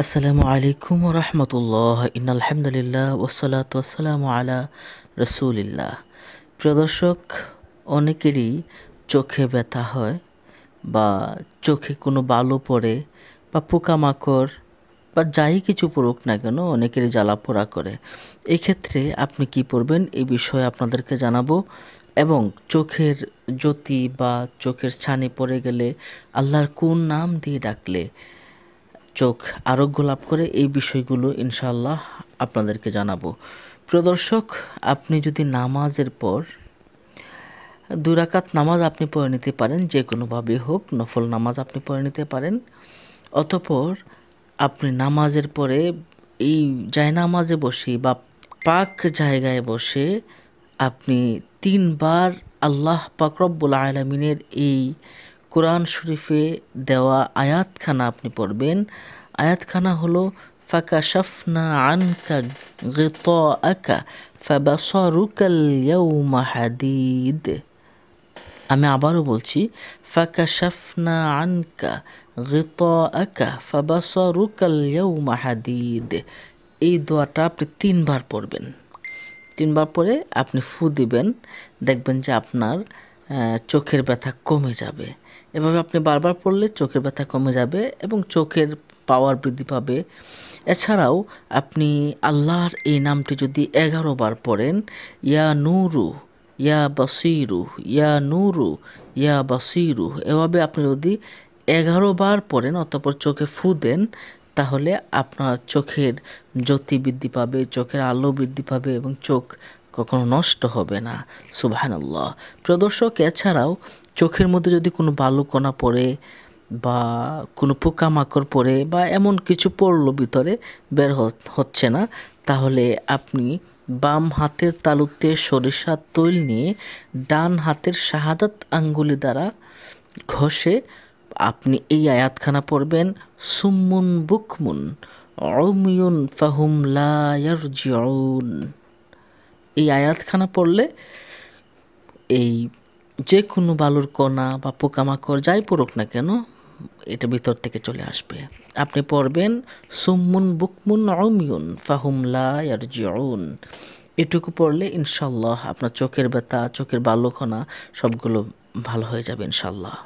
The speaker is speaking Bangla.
আসসালামু আলাইকুম রহমতুল্লাহ। ইন আলহামদুলিল্লাহ ওসালাত ওয়াসালামু আলা রসুলিল্লাহ। প্রিয় দর্শক, অনেকেরই চোখে ব্যথা হয় বা চোখে কোনো বালু পড়ে বা পোকামাকড় বা যাই কিছু পড়ুক না কেন অনেকেরই জ্বালা পোড়া করে। এক্ষেত্রে আপনি কি পড়বেন এই বিষয়ে আপনাদেরকে জানাব এবং চোখের জ্যোতি বা চোখের ছানি পড়ে গেলে আল্লাহর কোন নাম দিয়ে ডাকলে চোখ আরোগ্য লাভ করে এই বিষয়গুলো ইনশাল্লাহ আপনাদেরকে জানাব। প্রিয় দর্শক, আপনি যদি নামাজের পর দুরাকাত নামাজ আপনি পড়ে নিতে পারেন, যে কোনোভাবে হোক, নফল নামাজ আপনি পড়ে নিতে পারেন, অতপর আপনি নামাজের পরে এই জায়নামাজে বসে বা পাক জায়গায় বসে আপনি তিনবার আল্লাহ পাকরব্বুল আলমিনের এই কোরআন শরীফে দেওয়া আয়াতখানা আপনি পড়বেন। আয়াতখানা হলো ফাঁকা শফনা আনকা গেত আকা ফাবাসরুকাল ইয়াউমা হাদিদ। আমি আবারও বলছি ফাঁকা শফনা আনকা গেত আকা ফাবাসরুকাল ইয়াউমা হাদিদ। এই দোয়াটা আপনি তিনবার পড়বেন। তিনবার পরে আপনি ফু দিবেন, দেখবেন যে আপনার চোখের ব্যথা কমে যাবে। এভাবে আপনি বারবার পড়লে চোখের ব্যথা কমে যাবে এবং চোখের পাওয়ার বৃদ্ধি পাবে। এছাড়াও আপনি আল্লাহর এই নামটি যদি এগারো বার পড়েন, ইয়া নুরু, ইয়া বসিরু, ইয়া নুরু, ইয়া বসিরু, এভাবে আপনি যদি এগারো বার পড়েন অতপর চোখে ফু দেন, তাহলে আপনার চোখের জ্যোতি বৃদ্ধি পাবে, চোখের আলো বৃদ্ধি পাবে এবং চোখ কখনো নষ্ট হবে না। সুবাহান্লাহ প্রদর্শক, এছাড়াও চোখের মধ্যে যদি কোনো বালুকণা পড়ে বা কোনো পোকামাকড় পড়ে বা এমন কিছু পড়ল ভিতরে, বের হচ্ছে না, তাহলে আপনি বাম হাতের তালুতে সরিষার তৈল নিয়ে ডান হাতের শাহাদাত আঙ্গুলি দ্বারা ঘষে আপনি এই আয়াতখানা পড়বেন, সুম্মুন বুকমুন অমিউন ফাহুম লায়ারজিউন এই আয়াতখানা পড়লে এই যে কোনো বালুর কণা বা পোকামাকড় যাই পড়ুক না কেন, এটা ভিতর থেকে চলে আসবে। আপনি পড়বেন, সুম্মুন বুকমুন অমিউন ফাহুমলা ইয়ারজিউন। এটুকু পড়লে ইনশাল্লাহ আপনার চোখের ব্যথা, চোখের বালুকণা সবগুলো ভালো হয়ে যাবে ইনশাল্লাহ।